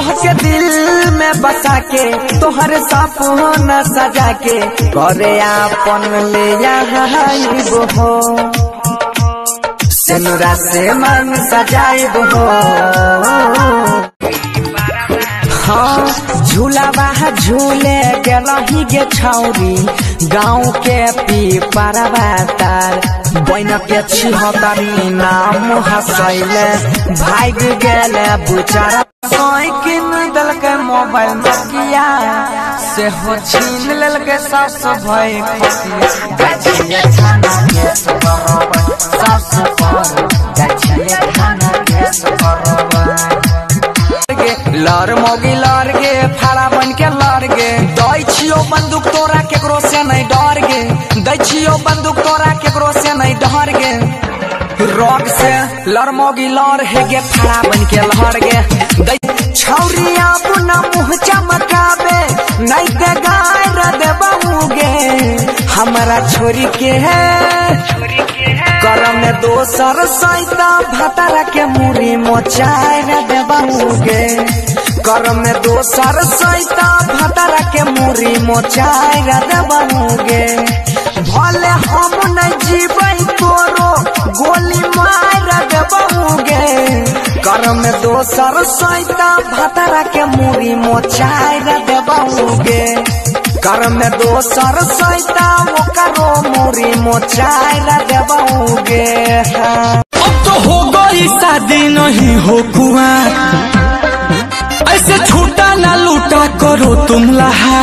तोह के दिल में बसा के तोहर सपना सजा के करे आपन ले आइब हो। सेनुरा से मन सजाइब हो। हाँ झूला बाह झूले के रही गे छौरी, गाँव के पी पारवा तार। बन के छिहतरी नाम हसैले भाग गेले बुचारा साइकिल दल के मोबाइल नोकिया से हो छीन लेल के सास के पर के सबरबर लड़ मोगी लड़ गे फाड़ा बन के लड़ गे दै छियो बंदूक तोरा केकरो से नहीं डर गे दै छियो बंदूक तोरा केकरो से नहीं डर गे रोग से लड़ मोगी लड़ हे गे फाड़ा बन के लड़ गे दै छौरी अपना मुँह चमकावे नहीं दे गाय दे गे हमारा छोरी के है करम में दोसर सैता भतरा के मुरी मोचाय न देबहुगे करम में दोसर सैता भतरा के मुरी मोचाय न देबहुगे भले हम नहीं जीबै तोरो गोली मार देबहुगे करम में दोसर सैता भतरा के मुरी मोचाय न देबहुगे कर में दोसर सैता वो करो मुरी मोचाय न देबहुगे अब तो हो गई शादी नहीं हो कुआँ। ऐसे छूटा ना लूटा करो तुम लहा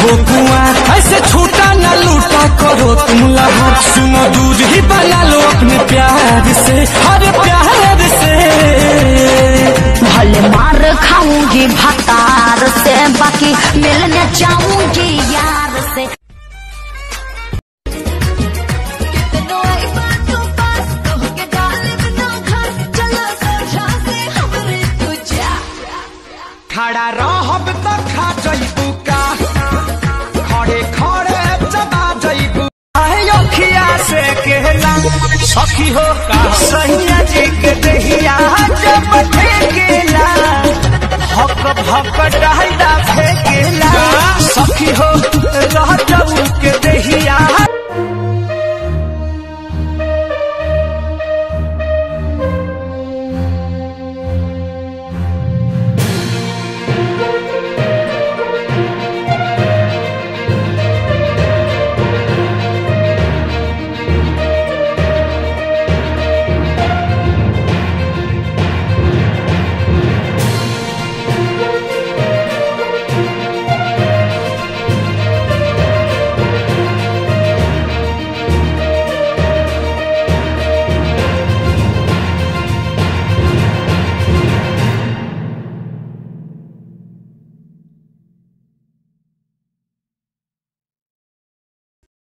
हो कुआ। ऐसे छूटा ना लूटा करो तुम लहा सुनो दूध ही बना लो अपने प्यार से। हर प्यार से। भले मार खाऊँगी भतार सखी हो सैया जी के दहिया जब हक भक डायरा हाँ, सखी हो। रह जाऊ के दहिया।